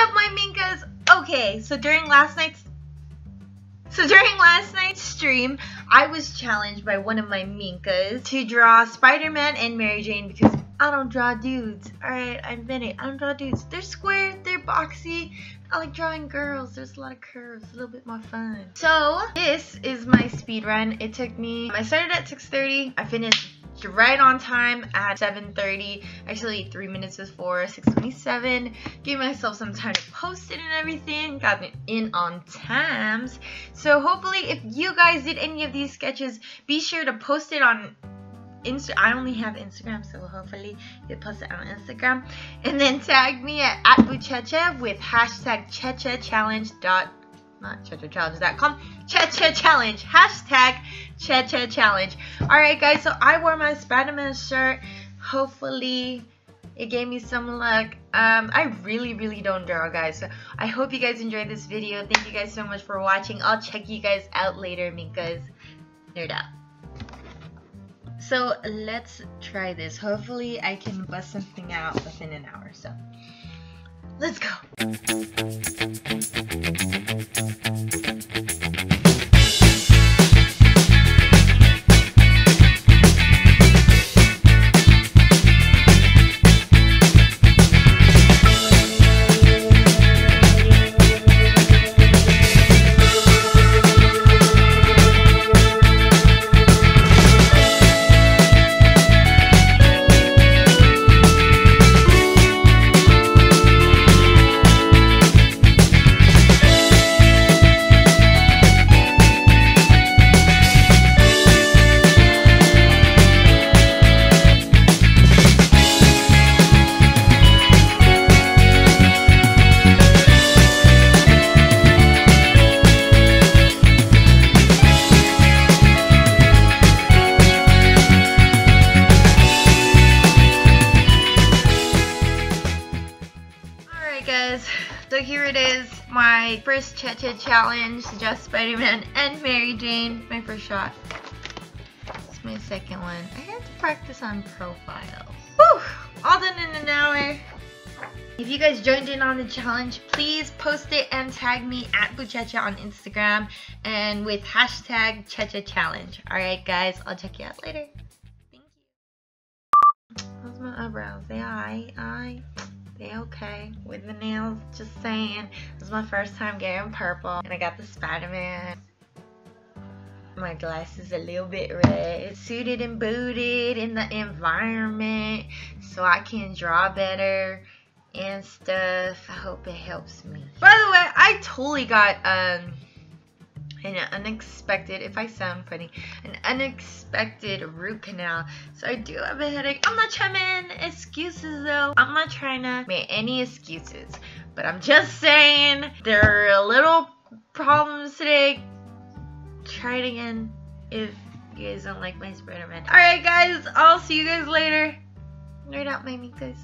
up, my minkas? Okay, so during last night's so during last night's stream, I was challenged by one of my minkas to draw Spider-Man and Mary Jane because I don't draw dudes. Alright, I admit it. I don't draw dudes. They're square, they're boxy. I like drawing girls. There's a lot of curves, a little bit more fun. So, this is my speed run. It took me, I started at 6.30. I finished right on time at 7.30 actually three minutes before 6.27 gave myself some time to post it and everything. Got it in on times. So hopefully if you guys did any of these sketches be sure to post it on Insta I only have Instagram, so hopefully you'll post it on Instagram. And then tag me at, at with hashtag CheChe Challenge dot not chechechallenge.com CheChe Challenge hashtag CheChe Challenge. Alright guys, so I wore my Spider-Man shirt. Hopefully it gave me some luck. Um, I really, really don't draw, guys. So I hope you guys enjoyed this video. Thank you guys so much for watching. I'll check you guys out later, Minkas. nerd out. So let's try this. Hopefully I can bust something out within an hour. So let's go. Here it is, my first CheChe challenge, just Spider-Man and Mary Jane, my first shot. It's my second one. I had to practice on profile. Whew, all done in an hour. If you guys joined in on the challenge, please post it and tag me at Boocheche on Instagram and with hashtag CheChe Challenge. Alright guys, I'll check you out later. Thank you. How's my eyebrows? They eye, eye. Okay with the nails. Just saying. This is my first time getting purple. And I got the Spider-Man. My glasses a little bit red. Suited and booted in the environment. So I can draw better and stuff. I hope it helps me. By the way, I totally got um an unexpected, if I sound funny, an unexpected root canal. So I do have a headache. I'm not trying excuses though. I'm not trying to make any excuses. But I'm just saying there are a little problems today. Try it again if you guys don't like my Spider-Man. Alright guys, I'll see you guys later. Nerd out my guys.